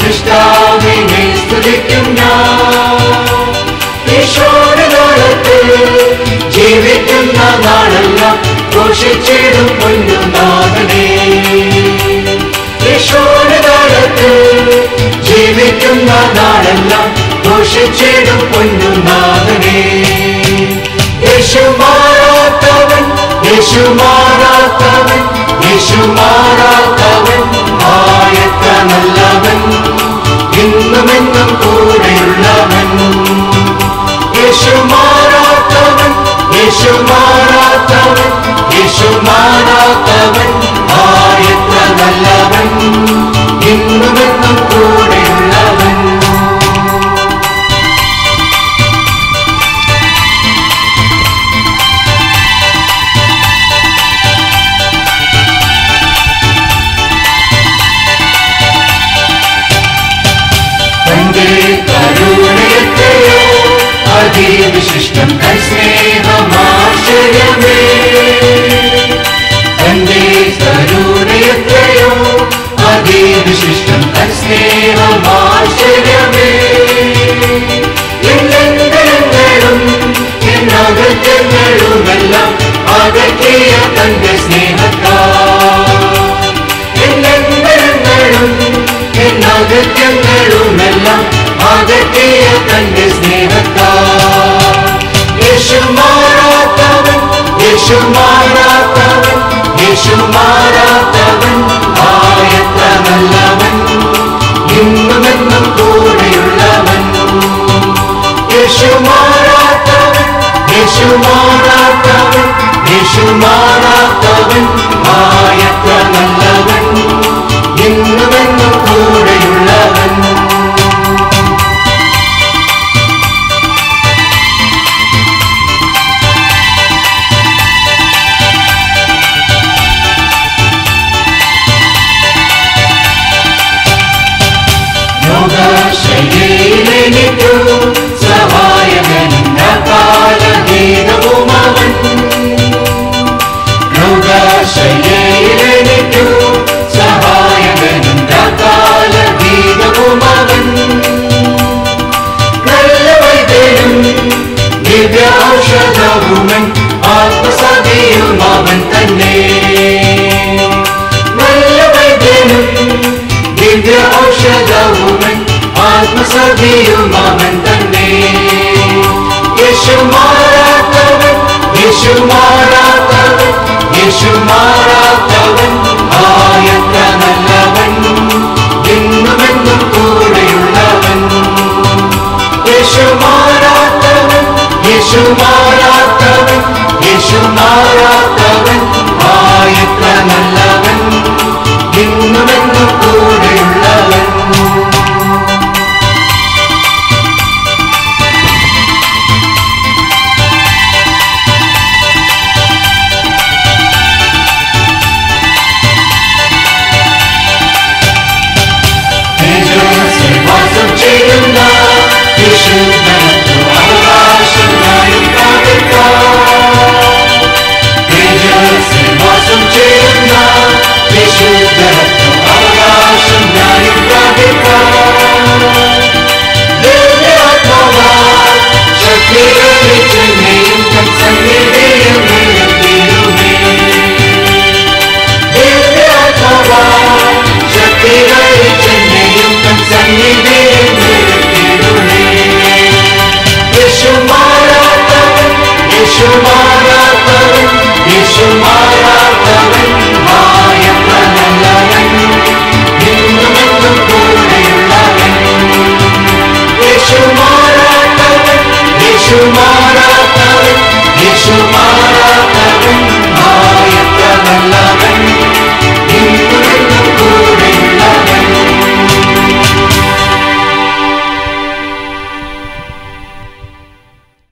സൃഷ്ടാവിനെ സ്തുതിക്കും ഞാൻ യശോടോളത്തിൽ ജീവിക്കുന്ന നാളല്ല ഘോഷിച്ചിടും പൊന്നുനാഥനെ യശോടോളത്തിൽ ജീവിക്കുന്ന നാളല്ല ഘോഷിച്ചിടും പൊന്നുനാഥനെ യേശു മാറാത്തവൻ യേശു മാറാത്തവൻ യേശു മാറാത്തവൻ ആയത്ത നല്ലവൻ ഇന്നുമെന്നും കൂടെയുള്ളവൻ. യേശു മാറാത്തവൻ യേശു മാറാത്തവൻ യേശു മാറാത്തവൻ ആയത്ര നല്ലവൻ ഇന്നുമെന്നും അതിവിശിഷ്ടം തൻ സ്നേഹമാശ്ചര്യമേ തന്റെ കരുണയത്തെയോ അതിവിശിഷ്ടം തൻ സ്നേഹമാശ്ചര്യമേ എന്നെങ്കിലും എന്നകത്യങ്ങളുമെല്ലാം അകറ്റിയ തന്റെ സ്നേഹത്താ എന്നെങ്കിലും എന്നകത്യങ്ങളുമെല്ലാം അകറ്റിയ തന്റെ സ്നേഹത്താ യേശു മാറാത്തവൻ യേശു മാറാത്തവൻ ആയത്ര നല്ലവൻ കൂടെയുള്ളവൻ. യേശു മാറാത്തവൻ യേശു മാറാത്തവൻ യേശു മാറാത്തവൻ ആയത്ര ആത്മസതിയും അവൻ തന്നെ. യേശു മാറാത്തവൻ യേശു മാറാത്തവൻ യേശു മാറാത്തവൻ ആയത്ര നല്ലവൻ എന്നുമെന്നും കൂടെയുള്ളവൻ. യേശു മാറാത്തവൻ യേശു മാറാത്തവൻ Baby.